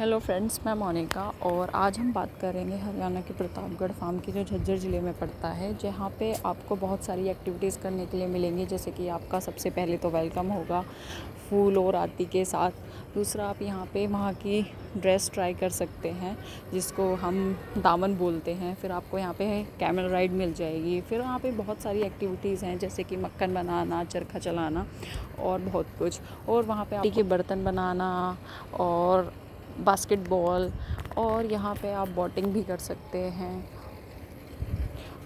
Hello friends मैं मोनिका और आज हम बात करेंगे हरियाणा के प्रतापगढ़ फार्म की जो झज्जर ज़िले में पड़ता है जहाँ पे आपको बहुत सारी एक्टिविटीज़ करने के लिए मिलेंगी जैसे कि आपका सबसे पहले तो वेलकम होगा फूल और आरती के साथ। दूसरा आप यहाँ पे वहाँ की ड्रेस ट्राई कर सकते हैं जिसको हम दामन बोलते हैं। फिर आपको यहाँ पे कैमल राइड मिल जाएगी। फिर वहाँ पे बहुत सारी एक्टिविटीज़ हैं जैसे कि मक्खन बनाना चरखा चलाना और बहुत कुछ। और वहाँ पे के बर्तन बनाना और बास्केटबॉल और यहाँ पे आप बोटिंग भी कर सकते हैं।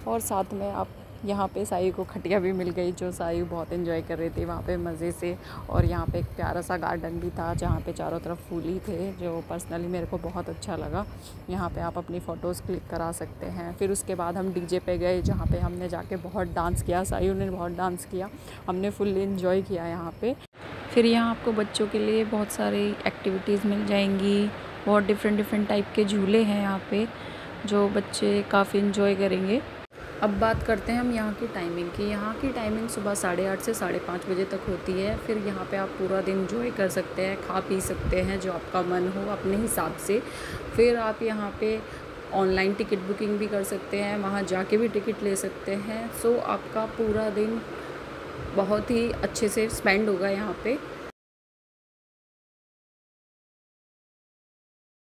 और साथ में आप यहाँ पे साई को खटिया भी मिल गई, जो साई बहुत इन्जॉय कर रही थी वहाँ पे मज़े से। और यहाँ पे एक प्यारा सा गार्डन भी था, जहाँ पे चारों तरफ़ फूल ही थे, जो पर्सनली मेरे को बहुत अच्छा लगा। यहाँ पे आप अपनी फ़ोटोज़ क्लिक करा सकते हैं। फिर उसके बाद हम डीजे पे गए, जहाँ पे हमने जाके बहुत डांस किया, साई ने बहुत डांस किया। हमने फुल इन्जॉय किया यहाँ पर फिर यहाँ आपको बच्चों के लिए बहुत सारी एक्टिविटीज़ मिल जाएँगी। बहुत डिफरेंट डिफरेंट टाइप के झूले हैं यहाँ पे, जो बच्चे काफ़ी इन्जॉय करेंगे। अब बात करते हैं हम यहाँ की टाइमिंग की। यहाँ की टाइमिंग सुबह साढ़े आठ से साढ़े पाँच बजे तक होती है। फिर यहाँ पे आप पूरा दिन इन्जॉय कर सकते हैं, खा पी सकते हैं, जो आपका मन हो अपने हिसाब से। फिर आप यहाँ पे ऑनलाइन टिकट बुकिंग भी कर सकते हैं, वहाँ जाके भी टिकट ले सकते हैं। सो आपका पूरा दिन बहुत ही अच्छे से स्पेंड होगा यहाँ पे।